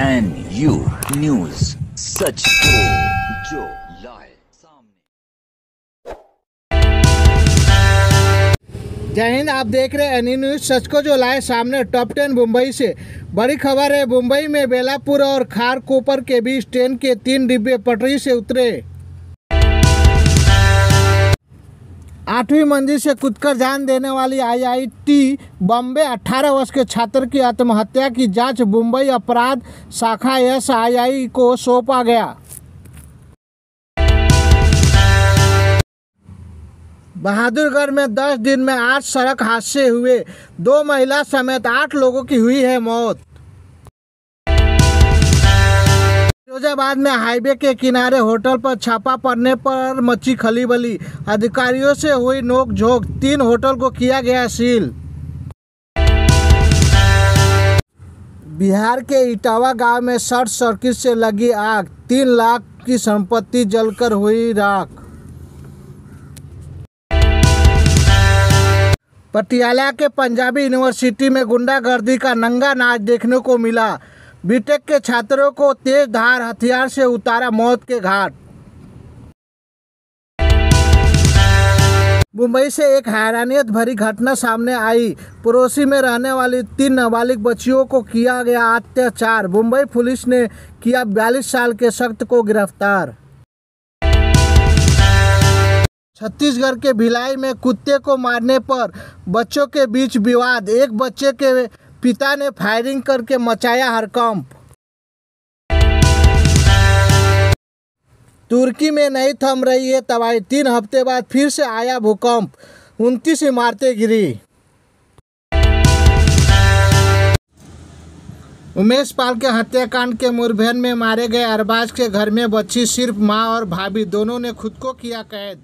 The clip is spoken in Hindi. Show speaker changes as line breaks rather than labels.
एन यू न्यूज़ सच को जो लाए सामने
जय हिंद, आप देख रहे हैं एनी न्यूज़ सच को जो लाए सामने टॉप टेन मुंबई से। बड़ी खबर है मुंबई में बेलापुर और खारकोपर के बीच ट्रेन के तीन डिब्बे पटरी से उतरे। आठवीं मंजिल से कूदकर जान देने वाली आईआईटी बॉम्बे 18 वर्ष के छात्र की आत्महत्या की जाँच मुंबई अपराध शाखा एसआईआई को सौंपा गया। बहादुरगढ़ में 10 दिन में आठ सड़क हादसे हुए। दो महिला समेत आठ लोगों की हुई है मौत। फिरोजाबाद में हाईवे के किनारे होटल पर छापा पड़ने पर मची खलीबली अधिकारियों से हुई नोकझोंक। तीन होटल को किया गया सील। बिहार के इटावा गाँव में शॉर्ट सर्किट से लगी आग। तीन लाख की संपत्ति जलकर हुई राख। पटियाला के पंजाबी यूनिवर्सिटी में गुंडागर्दी का नंगा नाच देखने को मिला। बीटेक के छात्रों को तेज धार हथियार से उतारा मौत के घाट। मुंबई से एक हैरानियत भरी घटना सामने आई। पड़ोसी में रहने वाली तीन नाबालिग बच्चियों को किया गया अत्याचार। मुंबई पुलिस ने किया 42 साल के शख्स को गिरफ़्तार। छत्तीसगढ़ के भिलाई में कुत्ते को मारने पर बच्चों के बीच विवाद। एक बच्चे के पिता ने फायरिंग करके मचाया हड़कंप तुर्की में नहीं थम रही है तबाही तीन हफ़्ते बाद फिर से आया भूकंप। उनतीस इमारतें गिरी। उमेश पाल के हत्याकांड के मुठभेड़ में मारे गए अरबाज के घर में बच्ची सिर्फ़ माँ और भाभी, दोनों ने खुद को किया कैद।